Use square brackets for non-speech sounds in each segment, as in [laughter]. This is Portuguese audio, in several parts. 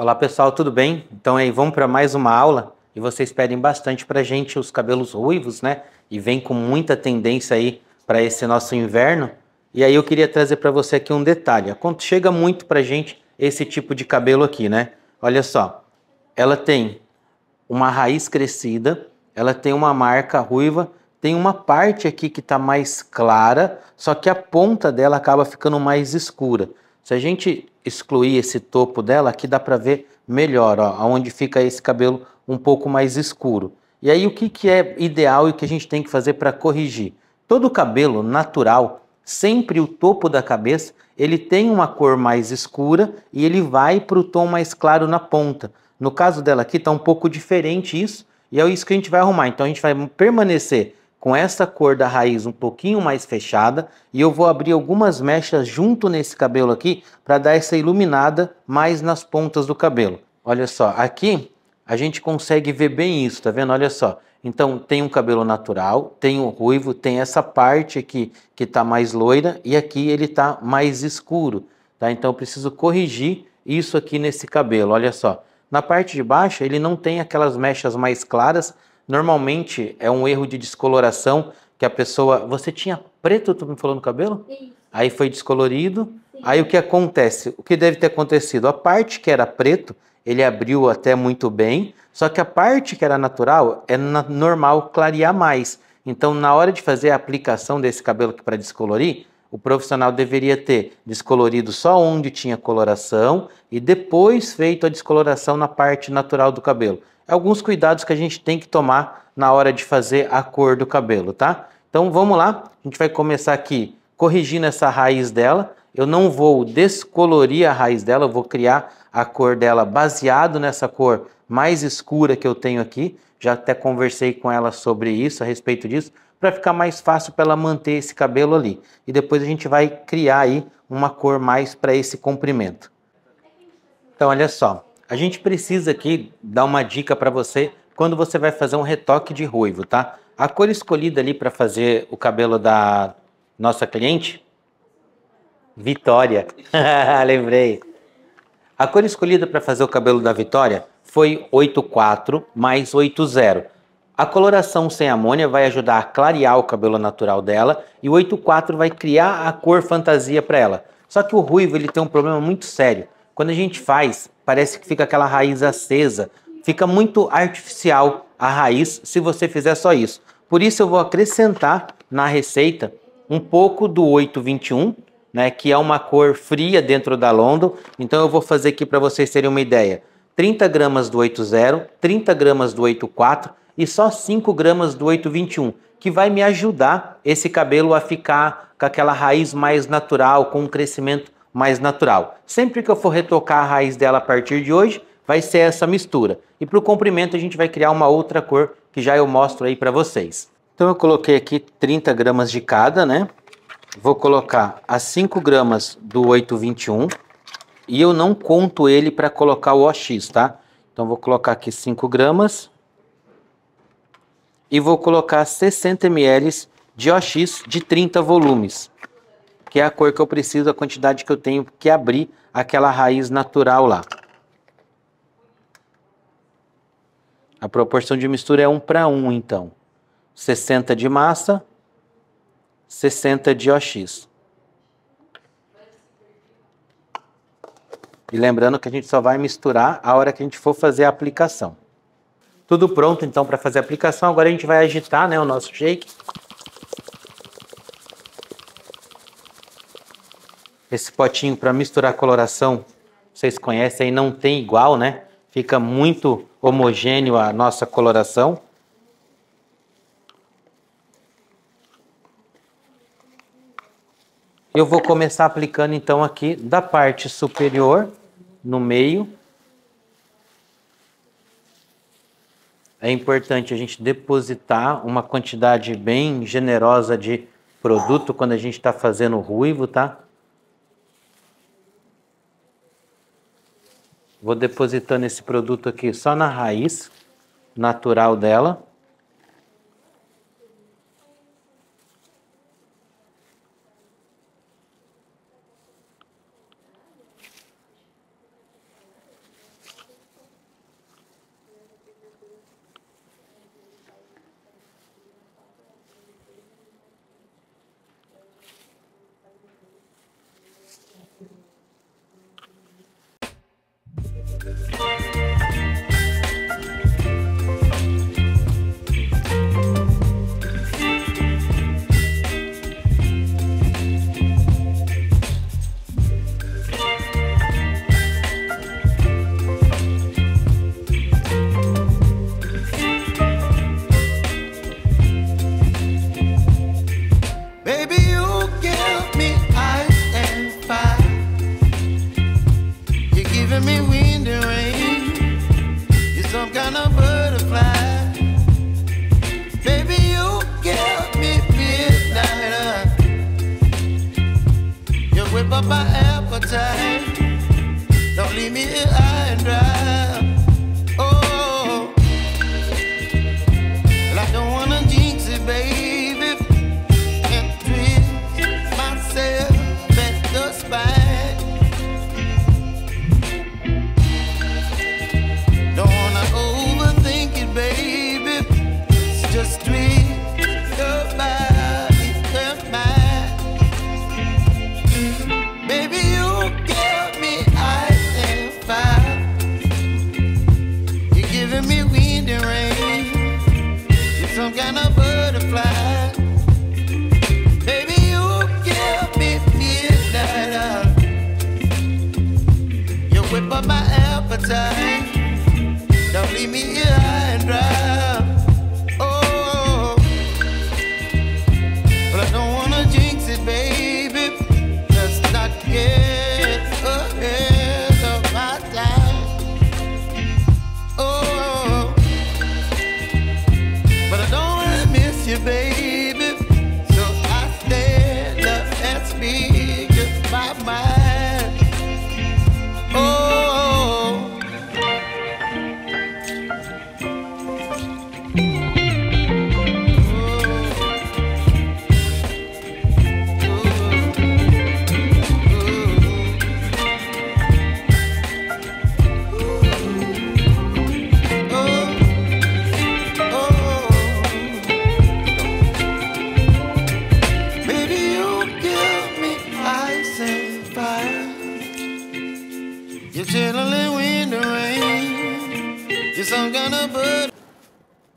Olá pessoal, tudo bem? Então aí vamos para mais uma aula e vocês pedem bastante para gente os cabelos ruivos, né? E vem com muita tendência aí para esse nosso inverno. E aí eu queria trazer para você aqui um detalhe. Chega muito para gente esse tipo de cabelo aqui, né? Olha só, ela tem uma raiz crescida, ela tem uma marca ruiva, tem uma parte aqui que está mais clara, só que a ponta dela acaba ficando mais escura. Se a gente excluir esse topo dela, aqui dá para ver melhor, ó, onde fica esse cabelo um pouco mais escuro. E aí o que, que é ideal e o que a gente tem que fazer para corrigir? Todo cabelo natural, sempre o topo da cabeça, ele tem uma cor mais escura e ele vai para o tom mais claro na ponta. No caso dela aqui está um pouco diferente isso, e é isso que a gente vai arrumar. Então a gente vai permanecer com essa cor da raiz um pouquinho mais fechada e eu vou abrir algumas mechas junto nesse cabelo aqui para dar essa iluminada mais nas pontas do cabelo. Olha só, aqui a gente consegue ver bem isso, tá vendo? Olha só. Então tem um cabelo natural, tem o ruivo, tem essa parte aqui que está mais loira e aqui ele está mais escuro, tá? Então eu preciso corrigir isso aqui nesse cabelo, olha só. Na parte de baixo ele não tem aquelas mechas mais claras, normalmente é um erro de descoloração que a pessoa... Você tinha preto, tu me falou no cabelo? Sim. Aí foi descolorido, Sim. aí o que acontece? O que deve ter acontecido? A parte que era preto, ele abriu até muito bem, só que a parte que era natural é normal clarear mais. Então, na hora de fazer a aplicação desse cabelo para descolorir, o profissional deveria ter descolorido só onde tinha coloração e depois feito a descoloração na parte natural do cabelo. Alguns cuidados que a gente tem que tomar na hora de fazer a cor do cabelo, tá? Então vamos lá, a gente vai começar aqui corrigindo essa raiz dela. Eu não vou descolorir a raiz dela, eu vou criar a cor dela baseado nessa cor mais escura que eu tenho aqui. Já até conversei com ela sobre isso, a respeito disso, para ficar mais fácil para ela manter esse cabelo ali. E depois a gente vai criar aí uma cor mais para esse comprimento. Então, olha só, a gente precisa aqui dar uma dica para você quando você vai fazer um retoque de ruivo, tá? A cor escolhida ali para fazer o cabelo da nossa cliente, Vitória, [laughs] lembrei. A cor escolhida para fazer o cabelo da Vitória foi 84 mais 80. A coloração sem amônia vai ajudar a clarear o cabelo natural dela e o 84 vai criar a cor fantasia para ela. Só que o ruivo ele tem um problema muito sério. Quando a gente faz, parece que fica aquela raiz acesa, fica muito artificial a raiz se você fizer só isso. Por isso eu vou acrescentar na receita um pouco do 821 né, que é uma cor fria dentro da London. Então eu vou fazer aqui para vocês terem uma ideia. 30 gramas do 80, 30 gramas do 84 e só 5 gramas do 821, que vai me ajudar esse cabelo a ficar com aquela raiz mais natural, com um crescimento mais natural. Sempre que eu for retocar a raiz dela a partir de hoje, vai ser essa mistura. E para o comprimento a gente vai criar uma outra cor que já eu mostro aí para vocês. Então eu coloquei aqui 30 gramas de cada, né? vou colocar as 5 gramas do 821 e eu não conto ele para colocar o OX, tá? Então vou colocar aqui 5 gramas e vou colocar 60 ml de OX de 30 volumes, que é a cor que eu preciso, a quantidade que eu tenho que abrir aquela raiz natural lá. A proporção de mistura é 1 para 1, então. 60 de massa 60 de OX. E lembrando que a gente só vai misturar a hora que a gente for fazer a aplicação. Tudo pronto então para fazer a aplicação. Agora a gente vai agitar né, o nosso shake. Esse potinho para misturar coloração, vocês conhecem aí, não tem igual, né? Fica muito homogêneo a nossa coloração. Eu vou começar aplicando então aqui da parte superior, no meio. É importante a gente depositar uma quantidade bem generosa de produto quando a gente está fazendo ruivo, tá? Vou depositando esse produto aqui só na raiz natural dela.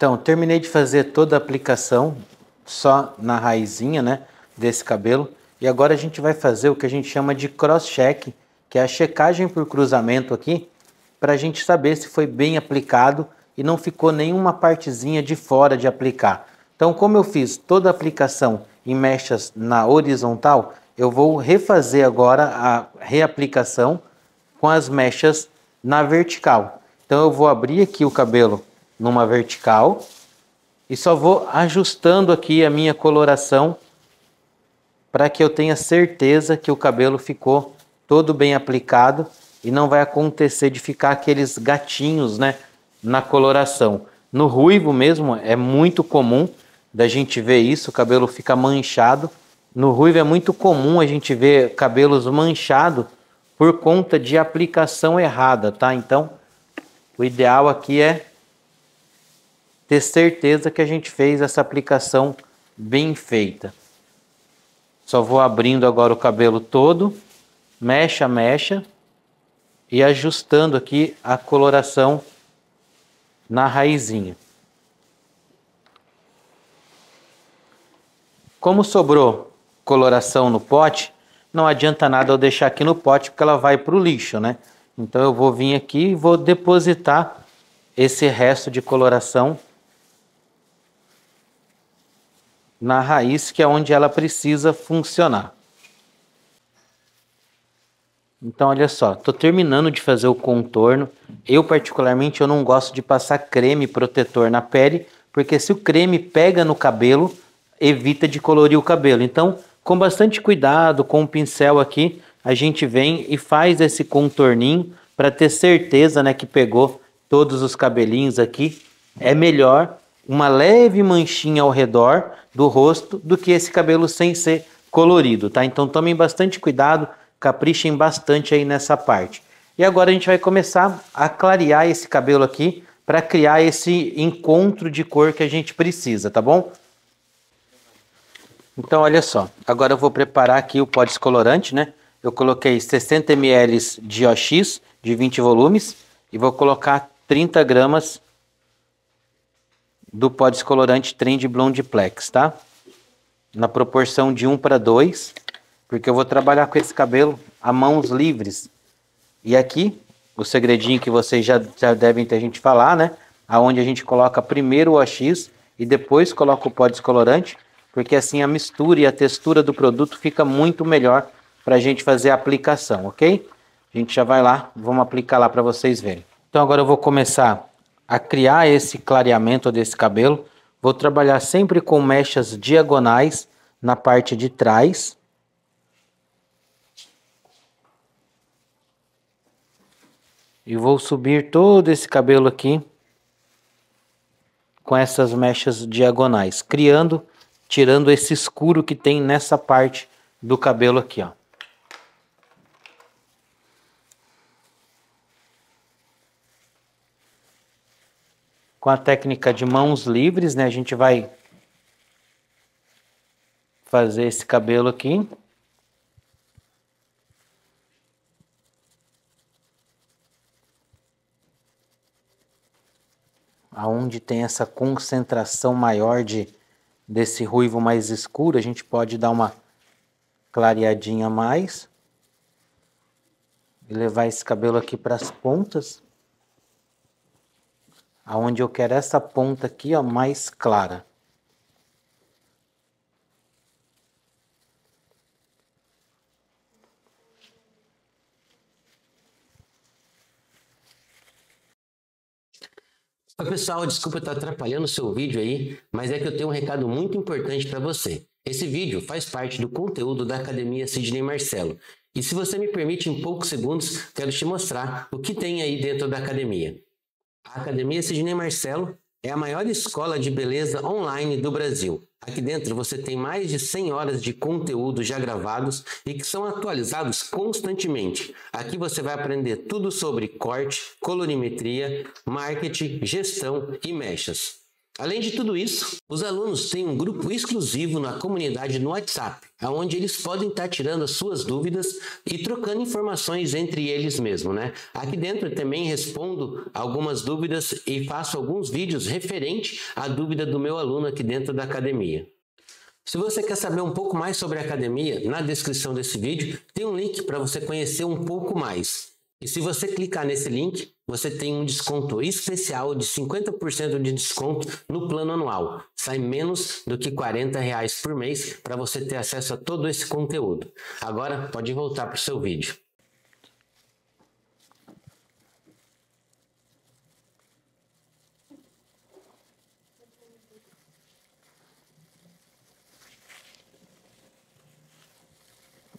Então, terminei de fazer toda a aplicação só na raizinha, né, desse cabelo. E agora a gente vai fazer o que a gente chama de cross-check, que é a checagem por cruzamento aqui, para a gente saber se foi bem aplicado e não ficou nenhuma partezinha de fora de aplicar. Então, como eu fiz toda a aplicação em mechas na horizontal, eu vou refazer agora a reaplicação com as mechas na vertical. Então, eu vou abrir aqui o cabelo numa vertical e só vou ajustando aqui a minha coloração para que eu tenha certeza que o cabelo ficou todo bem aplicado e não vai acontecer de ficar aqueles gatinhos, né, na coloração. No ruivo mesmo é muito comum da gente ver isso, o cabelo fica manchado. No ruivo é muito comum a gente ver cabelos manchados por conta de aplicação errada, tá? Então, o ideal aqui é ter certeza que a gente fez essa aplicação bem feita. Só vou abrindo agora o cabelo todo, mecha, mecha, e ajustando aqui a coloração na raizinha. Como sobrou coloração no pote, não adianta nada eu deixar aqui no pote porque ela vai para o lixo, né? Então eu vou vir aqui e vou depositar esse resto de coloração na raiz, que é onde ela precisa funcionar. Então, olha só, estou terminando de fazer o contorno. Eu, particularmente, eu não gosto de passar creme protetor na pele, porque se o creme pega no cabelo, evita de colorir o cabelo. Então, com bastante cuidado, com o pincel aqui, a gente vem e faz esse contorninho para ter certeza né, que pegou todos os cabelinhos aqui. É melhor uma leve manchinha ao redor do rosto do que esse cabelo sem ser colorido, tá? Então tomem bastante cuidado, caprichem bastante aí nessa parte. E agora a gente vai começar a clarear esse cabelo aqui para criar esse encontro de cor que a gente precisa, tá bom? Então olha só, agora eu vou preparar aqui o pó descolorante, né? Eu coloquei 60 ml de OX de 20 volumes e vou colocar 30 gramas do pó descolorante Trend Blonde Plex, tá? Na proporção de 1 para 2, porque eu vou trabalhar com esse cabelo a mãos livres. E aqui, o segredinho que vocês já, já devem ter a gente falar, né? Aonde a gente coloca primeiro o OX e depois coloca o pó descolorante, porque assim a mistura e a textura do produto fica muito melhor para a gente fazer a aplicação, ok? a gente já vai lá, vamos aplicar lá para vocês verem. Então agora eu vou começar a criar esse clareamento desse cabelo. Vou trabalhar sempre com mechas diagonais na parte de trás. E vou subir todo esse cabelo aqui com essas mechas diagonais, criando, tirando esse escuro que tem nessa parte do cabelo aqui, ó. Com a técnica de mãos livres, né, a gente vai fazer esse cabelo aqui. aonde tem essa concentração maior de desse ruivo mais escuro, a gente pode dar uma clareadinha mais e levar esse cabelo aqui para as pontas, aonde eu quero essa ponta aqui, ó, mais clara. Oi, pessoal, desculpa estar atrapalhando o seu vídeo aí, mas é que eu tenho um recado muito importante para você. Esse vídeo faz parte do conteúdo da Academia Sidney Marcelo. E se você me permite, em poucos segundos, quero te mostrar o que tem aí dentro da academia. A Academia Sidney Marcelo é a maior escola de beleza online do Brasil. Aqui dentro você tem mais de 100 horas de conteúdo já gravados e que são atualizados constantemente. Aqui você vai aprender tudo sobre corte, colorimetria, marketing, gestão e mechas. Além de tudo isso, os alunos têm um grupo exclusivo na comunidade no WhatsApp, onde eles podem estar tirando as suas dúvidas e trocando informações entre eles mesmos, né? Aqui dentro eu também respondo algumas dúvidas e faço alguns vídeos referente à dúvida do meu aluno aqui dentro da academia. Se você quer saber um pouco mais sobre a academia, na descrição desse vídeo tem um link para você conhecer um pouco mais. E se você clicar nesse link, você tem um desconto especial de 50% de desconto no plano anual. Sai menos do que 40 reais por mês para você ter acesso a todo esse conteúdo. Agora pode voltar para o seu vídeo.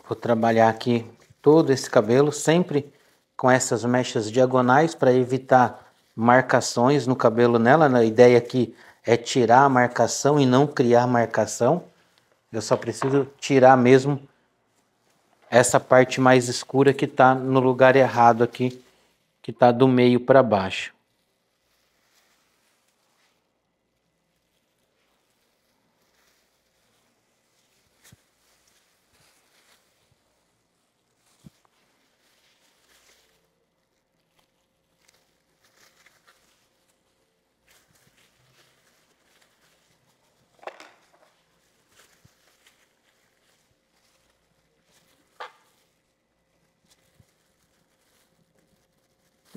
Vou trabalhar aqui todo esse cabelo sempre com essas mechas diagonais para evitar marcações no cabelo nela. A ideia aqui é tirar a marcação e não criar marcação. Eu só preciso tirar mesmo essa parte mais escura que está no lugar errado aqui, que está do meio para baixo.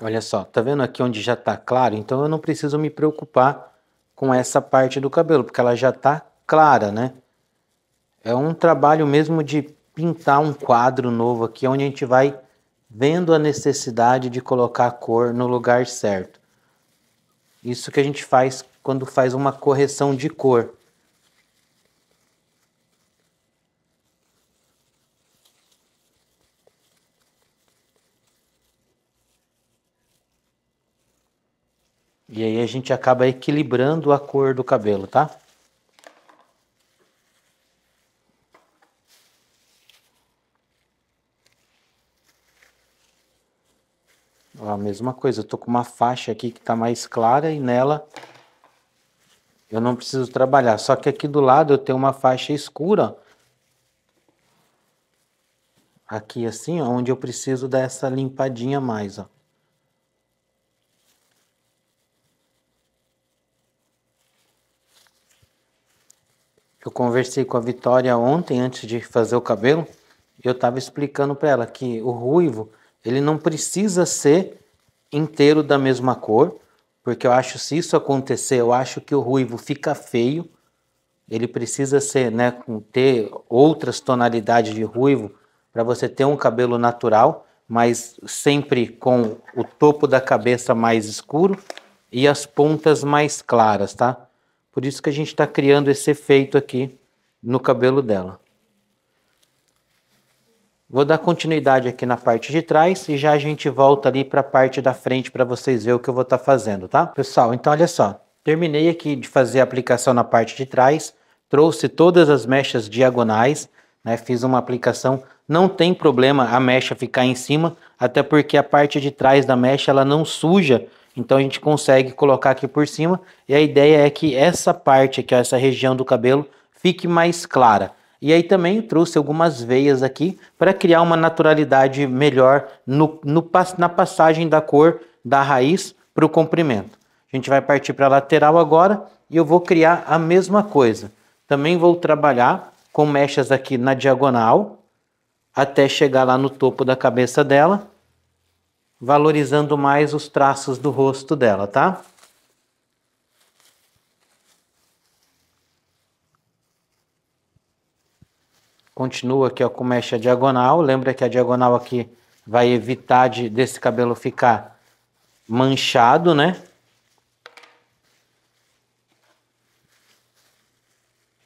Olha só, tá vendo aqui onde já tá claro? Então eu não preciso me preocupar com essa parte do cabelo, porque ela já tá clara, né? É um trabalho mesmo de pintar um quadro novo aqui, onde a gente vai vendo a necessidade de colocar a cor no lugar certo. Isso que a gente faz quando faz uma correção de cor. E aí a gente acaba equilibrando a cor do cabelo, tá? A mesma coisa, eu tô com uma faixa aqui que tá mais clara e nela eu não preciso trabalhar. Só que aqui do lado eu tenho uma faixa escura. Aqui assim, ó, onde eu preciso dessa limpadinha mais, ó. Eu conversei com a Vitória ontem antes de fazer o cabelo eu estava explicando para ela que o ruivo ele não precisa ser inteiro da mesma cor, porque eu acho se isso acontecer, eu acho que o ruivo fica feio. Ele precisa ser, né, ter outras tonalidades de ruivo para você ter um cabelo natural, mas sempre com o topo da cabeça mais escuro e as pontas mais claras, tá? Por isso que a gente está criando esse efeito aqui no cabelo dela. Vou dar continuidade aqui na parte de trás e já a gente volta ali para a parte da frente para vocês verem o que eu vou estar tá fazendo, tá? Pessoal, então olha só. Terminei aqui de fazer a aplicação na parte de trás, trouxe todas as mechas diagonais, né? Fiz uma aplicação, não tem problema a mecha ficar em cima, até porque a parte de trás da mecha ela não suja, então a gente consegue colocar aqui por cima e a ideia é que essa parte aqui, ó, essa região do cabelo, fique mais clara. E aí também trouxe algumas veias aqui para criar uma naturalidade melhor no, no, na passagem da cor da raiz para o comprimento. A gente vai partir para a lateral agora e eu vou criar a mesma coisa. Também vou trabalhar com mechas aqui na diagonal até chegar lá no topo da cabeça dela, valorizando mais os traços do rosto dela, tá? Continua aqui ó, com mecha diagonal. Lembra que a diagonal aqui vai evitar de, desse cabelo ficar manchado, né?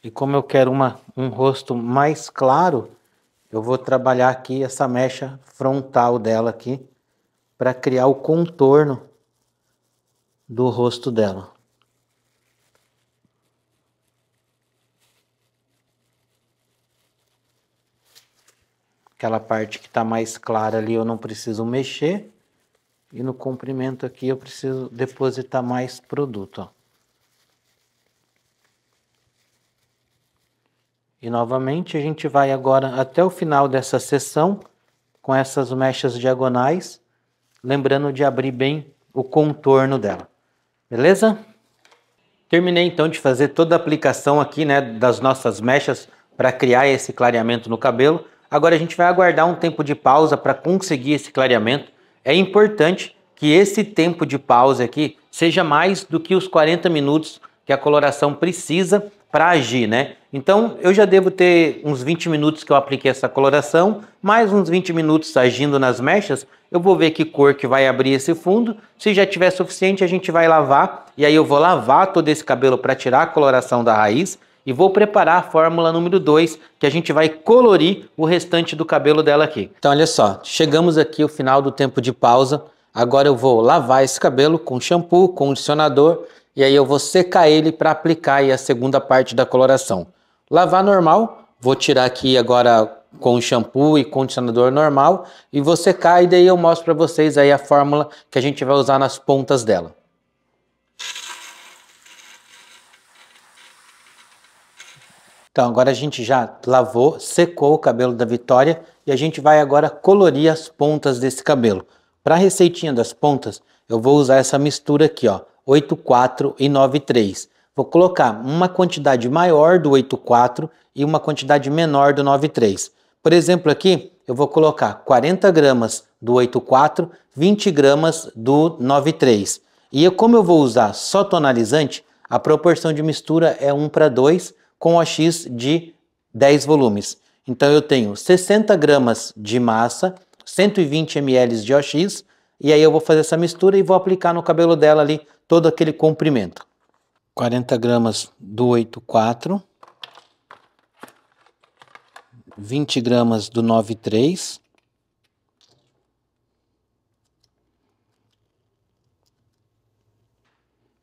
E como eu quero uma, um rosto mais claro, eu vou trabalhar aqui essa mecha frontal dela aqui para criar o contorno do rosto dela. Aquela parte que está mais clara ali eu não preciso mexer. E no comprimento aqui eu preciso depositar mais produto. Ó. E novamente a gente vai agora até o final dessa sessão com essas mechas diagonais, lembrando de abrir bem o contorno dela. Beleza? Terminei então de fazer toda a aplicação aqui né, das nossas mechas para criar esse clareamento no cabelo. Agora a gente vai aguardar um tempo de pausa para conseguir esse clareamento. É importante que esse tempo de pausa aqui seja mais do que os 40 minutos que a coloração precisa para agir, né? Então eu já devo ter uns 20 minutos que eu apliquei essa coloração, mais uns 20 minutos agindo nas mechas. Eu vou ver que cor que vai abrir esse fundo. Se já tiver suficiente, a gente vai lavar e aí eu vou lavar todo esse cabelo para tirar a coloração da raiz e vou preparar a fórmula número 2, que a gente vai colorir o restante do cabelo dela aqui. Então olha só, chegamos aqui ao final do tempo de pausa. Agora eu vou lavar esse cabelo com shampoo, condicionador e aí eu vou secar ele para aplicar aí a segunda parte da coloração. Lavar normal, vou tirar aqui agora com shampoo e condicionador normal e vou secar e daí eu mostro para vocês aí a fórmula que a gente vai usar nas pontas dela. Então agora a gente já lavou, secou o cabelo da Vitória e a gente vai agora colorir as pontas desse cabelo. Para a receitinha das pontas, eu vou usar essa mistura aqui, ó, 84 e 93. Vou colocar uma quantidade maior do 84 e uma quantidade menor do 93. Por exemplo, aqui eu vou colocar 40 gramas do 84, 20 gramas do 93. E eu, como eu vou usar só tonalizante, a proporção de mistura é 1 para 2, com OX de 10 volumes. Então eu tenho 60 gramas de massa, 120 ml de OX, e aí eu vou fazer essa mistura e vou aplicar no cabelo dela ali todo aquele comprimento. 40 gramas do 84, 20 gramas do 93,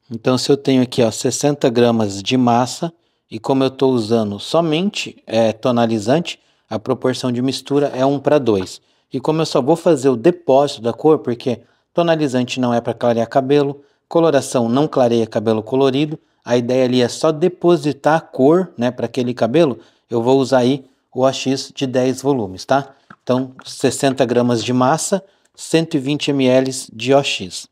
Então, se eu tenho aqui ó, 60 gramas de massa, e como eu estou usando somente é, tonalizante, a proporção de mistura é 1 para 2. E como eu só vou fazer o depósito da cor, porque tonalizante não é para clarear cabelo, coloração não clareia cabelo colorido, a ideia ali é só depositar cor né, para aquele cabelo, eu vou usar aí o AX de 10 volumes, tá? Então, 60 gramas de massa, 120 ml de OX.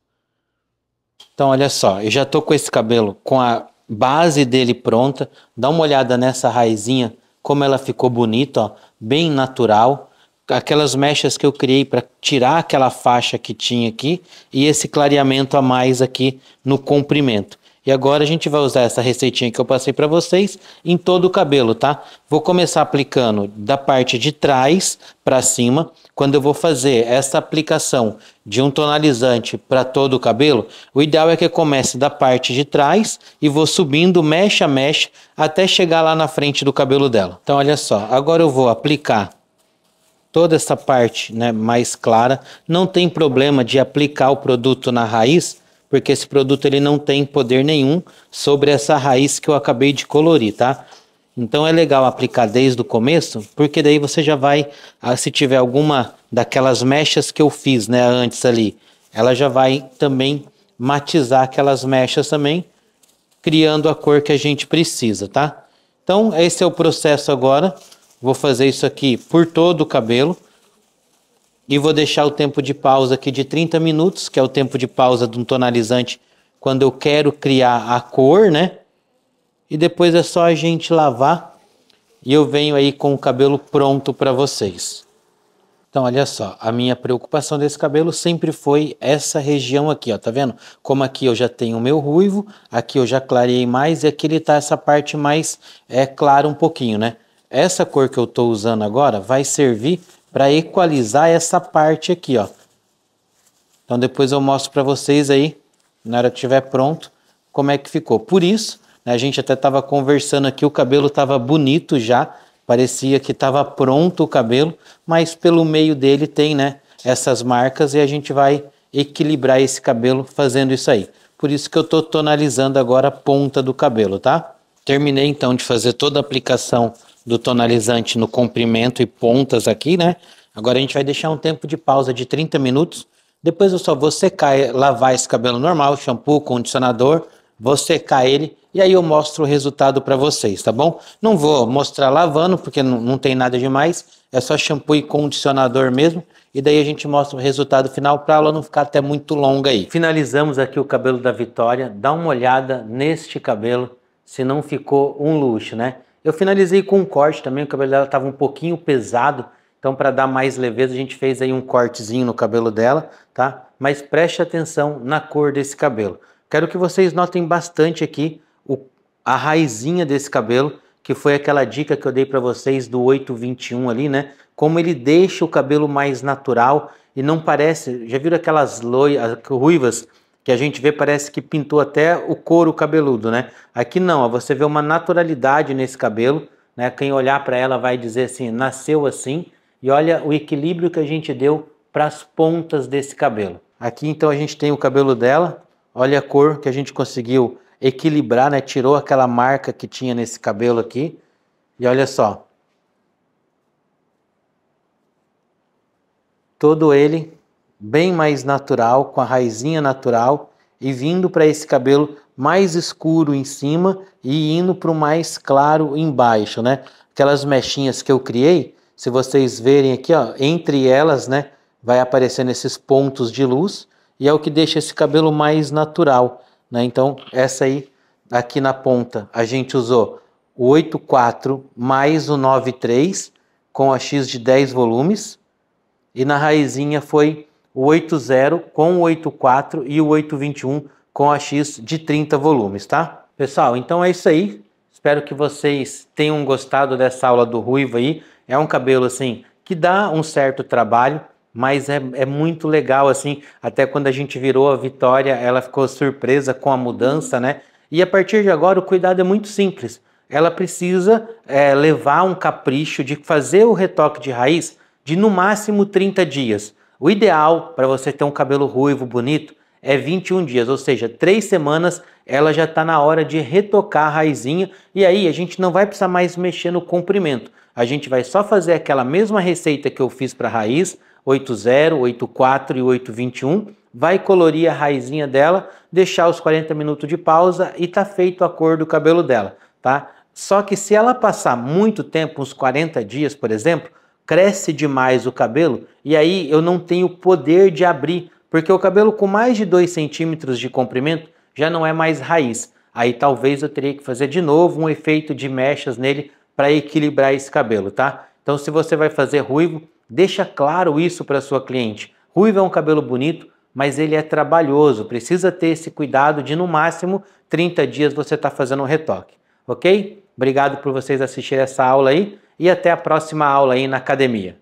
Então, olha só, eu já estou com esse cabelo com a base dele pronta. Dá uma olhada nessa raizinha, como ela ficou bonita, ó, bem natural. Aquelas mechas que eu criei para tirar aquela faixa que tinha aqui e esse clareamento a mais aqui no comprimento. E agora a gente vai usar essa receitinha que eu passei para vocês em todo o cabelo, tá? Vou começar aplicando da parte de trás para cima. Quando eu vou fazer essa aplicação de um tonalizante para todo o cabelo, o ideal é que eu comece da parte de trás e vou subindo mecha a mecha até chegar lá na frente do cabelo dela. Então olha só, agora eu vou aplicar toda essa parte né, mais clara. Não tem problema de aplicar o produto na raiz, porque esse produto ele não tem poder nenhum sobre essa raiz que eu acabei de colorir, tá? Então é legal aplicar desde o começo, porque daí você já vai, ah, se tiver alguma daquelas mechas que eu fiz, né, antes ali, ela já vai também matizar aquelas mechas também, criando a cor que a gente precisa, tá? Então esse é o processo agora. Vou fazer isso aqui por todo o cabelo. E vou deixar o tempo de pausa aqui de 30 minutos, que é o tempo de pausa de um tonalizante quando eu quero criar a cor, né? E depois é só a gente lavar e eu venho aí com o cabelo pronto para vocês. Então, olha só, a minha preocupação desse cabelo sempre foi essa região aqui, ó, tá vendo? Como aqui eu já tenho o meu ruivo, aqui eu já clareei mais e aqui ele tá essa parte mais é clara um pouquinho, né? Essa cor que eu estou usando agora vai servir para equalizar essa parte aqui, ó. Então depois eu mostro para vocês aí, na hora que estiver pronto, como é que ficou. Por isso, né, a gente até estava conversando aqui, o cabelo estava bonito já, parecia que estava pronto o cabelo, mas pelo meio dele tem, né, essas marcas e a gente vai equilibrar esse cabelo fazendo isso aí. Por isso que eu estou tonalizando agora a ponta do cabelo, tá? Terminei então de fazer toda a aplicação do tonalizante no comprimento e pontas aqui, né? Agora a gente vai deixar um tempo de pausa de 30 minutos. Depois eu só vou secar, lavar esse cabelo normal, shampoo, condicionador, vou secar ele e aí eu mostro o resultado para vocês, tá bom? Não vou mostrar lavando porque não, não tem nada demais, é só shampoo e condicionador mesmo. E daí a gente mostra o resultado final para ela não ficar até muito longa aí. Finalizamos aqui o cabelo da Vitória. Dá uma olhada neste cabelo, se não ficou um luxo, né? Eu finalizei com um corte também, o cabelo dela estava um pouquinho pesado, então para dar mais leveza a gente fez aí um cortezinho no cabelo dela, tá? Mas preste atenção na cor desse cabelo. Quero que vocês notem bastante aqui o, a raizinha desse cabelo, que foi aquela dica que eu dei para vocês do 821 ali, né? Como ele deixa o cabelo mais natural e não parece, já viram aquelas loias, ruivas que a gente vê parece que pintou até o couro cabeludo, né? Aqui não, você vê uma naturalidade nesse cabelo, né? Quem olhar para ela vai dizer assim, nasceu assim. E olha o equilíbrio que a gente deu para as pontas desse cabelo. Aqui então a gente tem o cabelo dela, olha a cor que a gente conseguiu equilibrar, né? Tirou aquela marca que tinha nesse cabelo aqui. E olha só. Todo ele bem mais natural, com a raizinha natural e vindo para esse cabelo mais escuro em cima e indo para o mais claro embaixo, né? Aquelas mechinhas que eu criei, se vocês verem aqui, ó, entre elas, né, vai aparecendo esses pontos de luz e é o que deixa esse cabelo mais natural, né? Então, essa aí aqui na ponta, a gente usou o 84 mais o 93 com a X de 10 volumes e na raizinha foi o 80 com o 84 e o 821 com a X de 30 volumes, tá? Pessoal, então é isso aí. Espero que vocês tenham gostado dessa aula do ruivo aí. É um cabelo assim que dá um certo trabalho, mas é, é muito legal assim. Até quando a gente virou a Vitória, ela ficou surpresa com a mudança, né? E a partir de agora o cuidado é muito simples. Ela precisa é, levar um capricho de fazer o retoque de raiz de no máximo 30 dias. O ideal para você ter um cabelo ruivo bonito é 21 dias, ou seja, três semanas ela já está na hora de retocar a raizinha e aí a gente não vai precisar mais mexer no comprimento. A gente vai só fazer aquela mesma receita que eu fiz para a raiz, 80, 84 e 821, vai colorir a raizinha dela, deixar os 40 minutos de pausa e tá feito a cor do cabelo dela, tá? Só que se ela passar muito tempo, uns 40 dias, por exemplo, cresce demais o cabelo e aí eu não tenho poder de abrir, porque o cabelo com mais de 2 centímetros de comprimento já não é mais raiz. Aí talvez eu teria que fazer de novo um efeito de mechas nele para equilibrar esse cabelo, tá? Então se você vai fazer ruivo, deixa claro isso para sua cliente. Ruivo é um cabelo bonito, mas ele é trabalhoso, precisa ter esse cuidado de no máximo 30 dias você estar tá fazendo um retoque, ok? Obrigado por vocês assistirem essa aula aí e até a próxima aula aí na academia.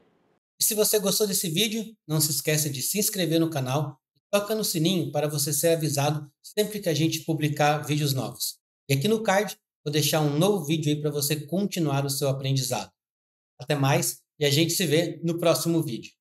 E se você gostou desse vídeo, não se esqueça de se inscrever no canal e toca no sininho para você ser avisado sempre que a gente publicar vídeos novos. E aqui no card vou deixar um novo vídeo aí para você continuar o seu aprendizado. Até mais e a gente se vê no próximo vídeo.